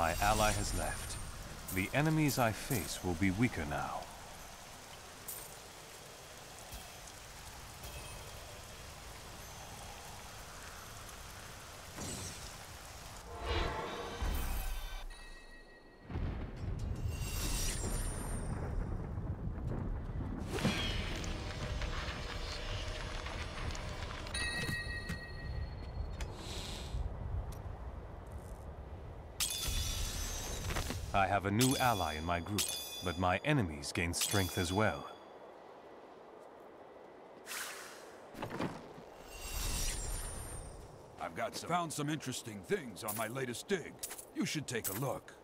My ally has left. The enemies I face will be weaker now. I have a new ally in my group, but my enemies gain strength as well. I've got some, found some interesting things on my latest dig. You should take a look.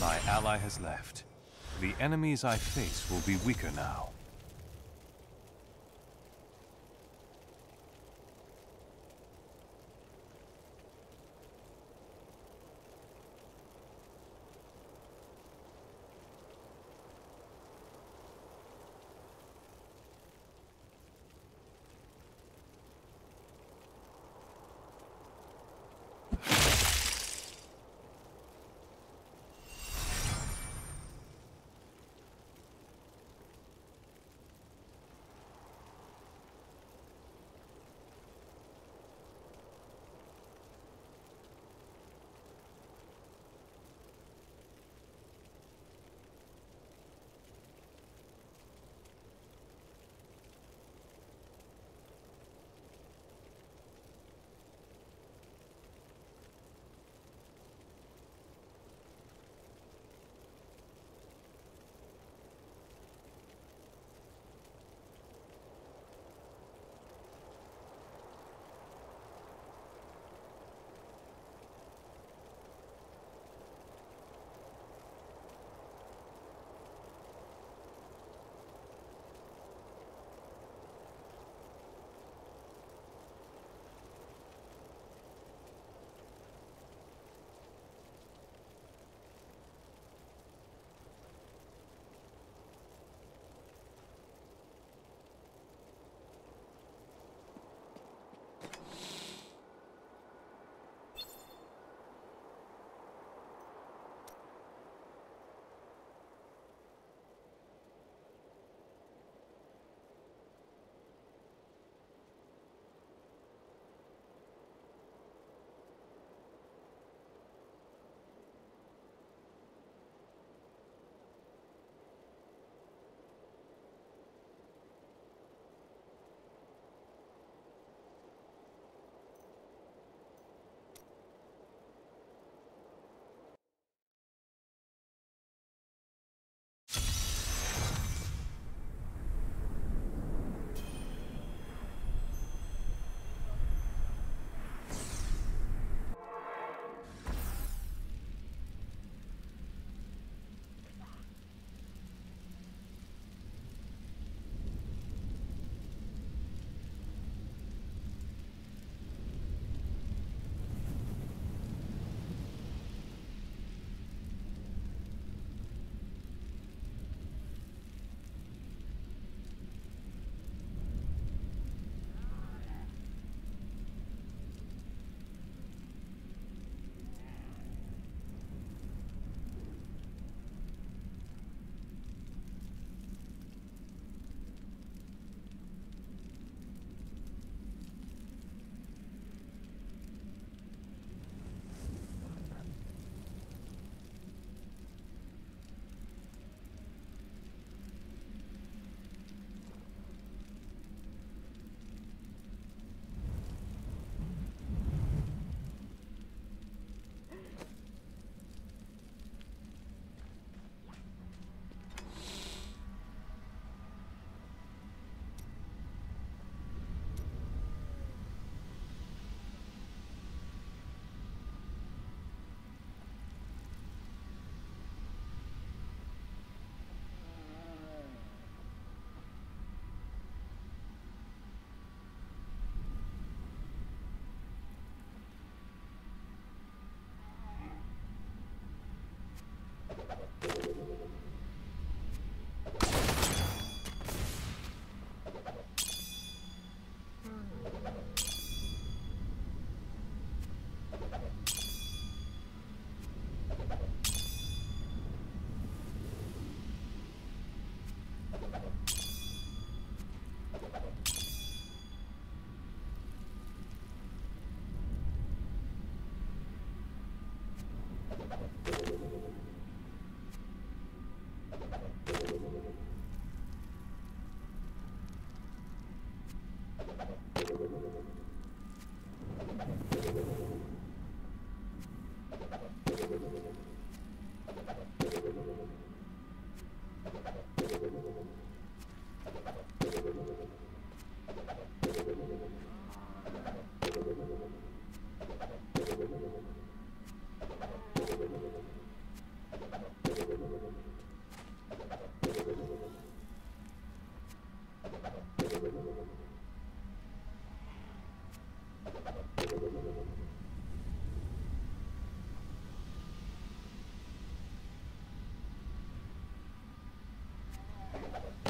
My ally has left. The enemies I face will be weaker now.